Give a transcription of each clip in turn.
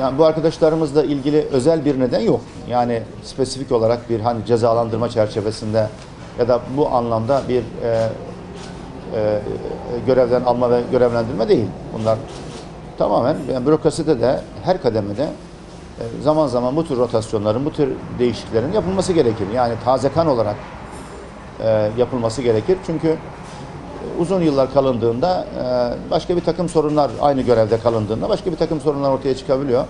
Yani bu arkadaşlarımızla ilgili özel bir neden yok. Yani spesifik olarak bir hani cezalandırma çerçevesinde ya da bu anlamda bir e, e, görevden alma ve görevlendirme değil. Bunlar tamamen yani bürokraside de her kademede e, zaman zaman bu tür rotasyonların, bu tür değişikliklerin yapılması gerekir. Yani taze kan olarak e, yapılması gerekir. Çünkü uzun yıllar kalındığında e, başka bir takım sorunlar aynı görevde kalındığında başka bir takım sorunlar ortaya çıkabiliyor.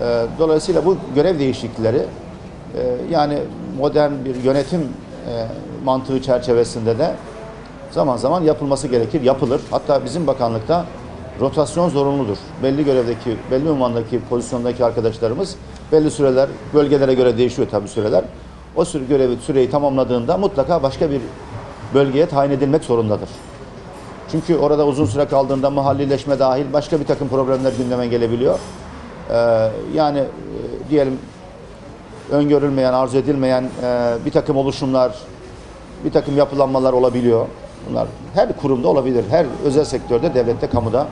E, Dolayısıyla bu görev değişiklikleri e, yani modern bir yönetim mantığı çerçevesinde de zaman zaman yapılması gerekir, yapılır. Hatta bizim bakanlıkta rotasyon zorunludur. Belli görevdeki, belli ünvandaki pozisyondaki arkadaşlarımız belli süreler, bölgelere göre değişiyor tabii süreler. O süre görevi, süreyi tamamladığında mutlaka başka bir bölgeye tayin edilmek zorundadır. Çünkü orada uzun süre kaldığında mahallileşme dahil başka bir takım problemler gündeme gelebiliyor. Ee, yani e, diyelim öngörülmeyen, arzu edilmeyen e, bir takım oluşumlar, bir takım yapılanmalar olabiliyor. Bunlar her kurumda olabilir, her özel sektörde, devlette, kamuda.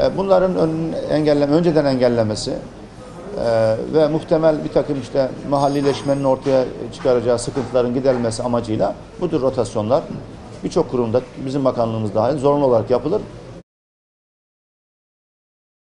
E, bunların ön, engelleme, önceden engellemesi e, ve muhtemel bir takım işte mahallileşmenin ortaya çıkaracağı sıkıntıların giderilmesi amacıyla bu tür rotasyonlar birçok kurumda bizim bakanlığımız dahil zorunlu olarak yapılır.